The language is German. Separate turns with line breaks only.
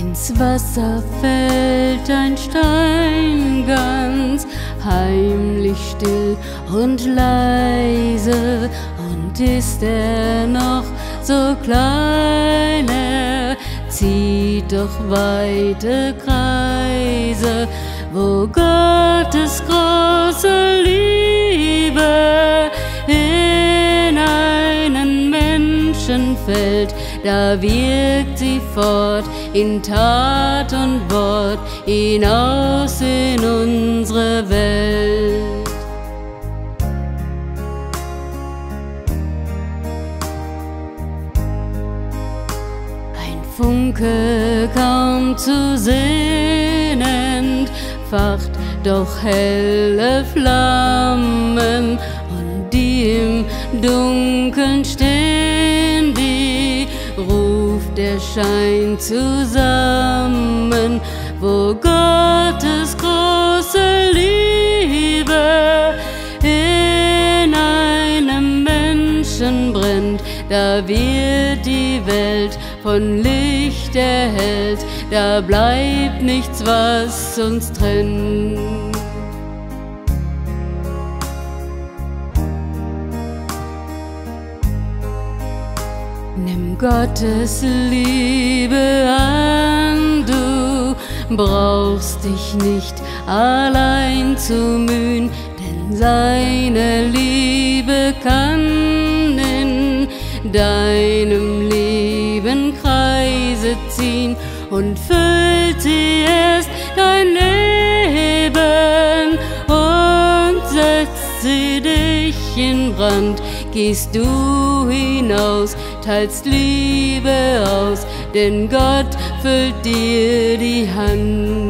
Ins Wasser fällt ein Stein ganz heimlich still und leise. Und ist er noch so klein, er zieht doch weite Kreise, wo Gottes große Menschen fällt, da wirkt sie fort in Tat und Wort hinaus in unsere Welt. Ein Funke kaum zu sehen entfacht, doch helle Flammen und die im Dunkeln stehen, Schein zusammen, wo Gottes große Liebe in einem Menschen brennt, da wird die Welt von Licht erhellt, da bleibt nichts, was uns trennt. Nimm Gottes Liebe an, du brauchst dich nicht allein zu mühen, denn seine Liebe kann in deinem Leben Kreise ziehen und füllt sie erst dein Leben und setzt sie dich in Brand. Gehst du hinaus, teilst Liebe aus, denn Gott füllt dir die Hand.